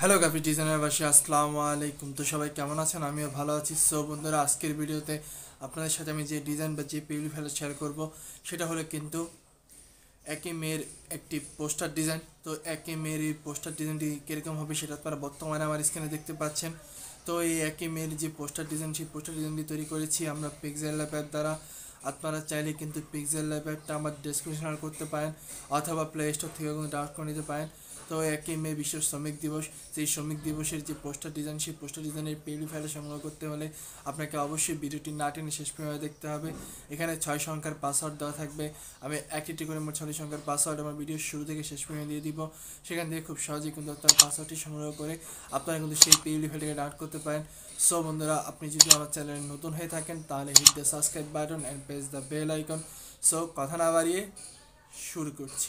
Hello graphic designer বাসী, আসসালামু আলাইকুম। তো সবাই কেমন আছেন? আমিও ভালো আছি। সো বন্ধুরা, আজকের ভিডিওতে আপনাদের সাথে আমি যে ডিজাইন বা যে পিউলি ফেলে শেয়ার করব, সেটা হলো কিন্তু একই মেয়ের একটি পোস্টার ডিজাইন তো একই মেয়ের এই পোস্টার ডিজাইনটি কীরকম হবে সেটা আপনারা বর্তমানে আমার স্ক্রিনে দেখতে পাচ্ছেন। তো এই একই মেয়ের যে পোস্টার ডিজাইন সেই পোস্টার ডিজাইনটি তৈরি করেছি আমরা পিক্সেল ল্যাবের দ্বারা। আপনারা চাইলে কিন্তু পিক্সেল ল্যাবেরটা আমার ডেসক্রিপশন করতে পারেন, অথবা প্লে স্টোর থেকে কিন্তু ডাউনলোড করে নিতে পারেন। তো একই মে বিশ্ব শ্রমিক দিবস, সেই শ্রমিক দিবসের যে পোস্টার ডিজাইন সেই পোস্টার ডিজাইনের পেলি ফাইলে সংগ্রহ করতে হলে আপনাকে অবশ্যই ভিডিওটি না টেনে শেষ পর্যন্ত দেখতে হবে। এখানে ছয় সংখ্যার পাসওয়ার্ড দেওয়া থাকবে। আমি একটি করে মোট ছয় সংখ্যার পাসওয়ার্ড আমার ভিডিওর শুরু থেকে শেষ পর্যন্ত দিয়ে দিব। সেখান থেকে খুব সহজেই কিন্তু আপনার পাসওয়ার্ডটি সংগ্রহ করে আপনারা কিন্তু সেই পেলি ফাইলটিকে ডাউনলোড করতে পারেন। সো বন্ধুরা, আপনি যদি আমার চ্যানেলে নতুন হয়ে থাকেন, তাহলে hit the subscribe button and press the bell icon so কথা না বাড়িয়ে শুরু করছি।